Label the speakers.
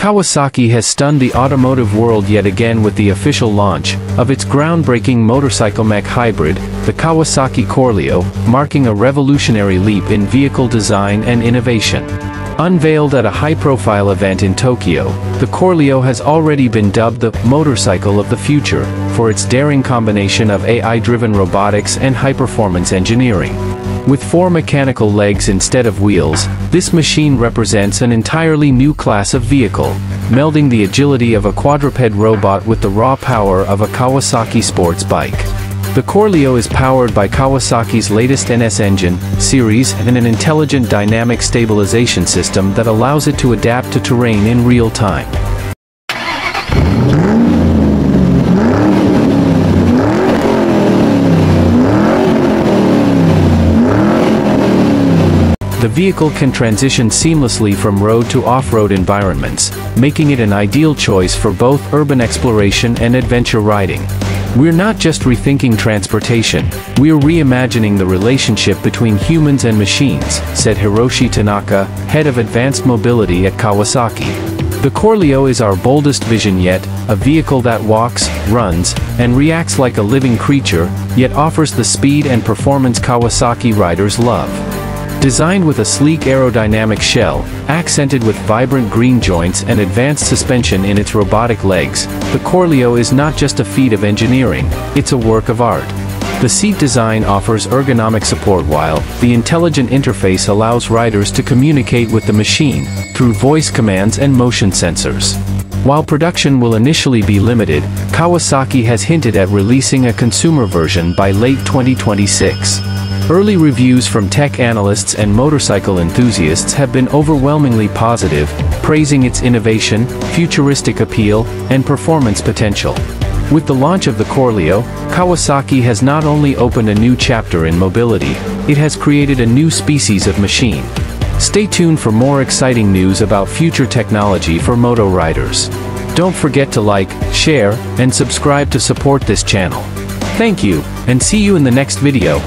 Speaker 1: Kawasaki has stunned the automotive world yet again with the official launch of its groundbreaking motorcycle mech hybrid, the Kawasaki Corleo, marking a revolutionary leap in vehicle design and innovation. Unveiled at a high-profile event in Tokyo, the Corleo has already been dubbed the motorcycle of the future for its daring combination of AI-driven robotics and high-performance engineering. With four mechanical legs instead of wheels, this machine represents an entirely new class of vehicle, melding the agility of a quadruped robot with the raw power of a Kawasaki sports bike. The Corleo is powered by Kawasaki's latest NS engine, series, and an intelligent dynamic stabilization system that allows it to adapt to terrain in real time. The vehicle can transition seamlessly from road to off-road environments, making it an ideal choice for both urban exploration and adventure riding. We're not just rethinking transportation, we're reimagining the relationship between humans and machines, said Hiroshi Tanaka, head of advanced mobility at Kawasaki. The Corleo is our boldest vision yet, a vehicle that walks, runs, and reacts like a living creature, yet offers the speed and performance Kawasaki riders love. Designed with a sleek aerodynamic shell, accented with vibrant green joints and advanced suspension in its robotic legs, the Corleo is not just a feat of engineering, it's a work of art. The seat design offers ergonomic support while the intelligent interface allows riders to communicate with the machine through voice commands and motion sensors. While production will initially be limited, Kawasaki has hinted at releasing a consumer version by late 2026. Early reviews from tech analysts and motorcycle enthusiasts have been overwhelmingly positive, praising its innovation, futuristic appeal, and performance potential. With the launch of the Corleo, Kawasaki has not only opened a new chapter in mobility, it has created a new species of machine. Stay tuned for more exciting news about future technology for moto riders. Don't forget to like, share, and subscribe to support this channel. Thank you, and see you in the next video.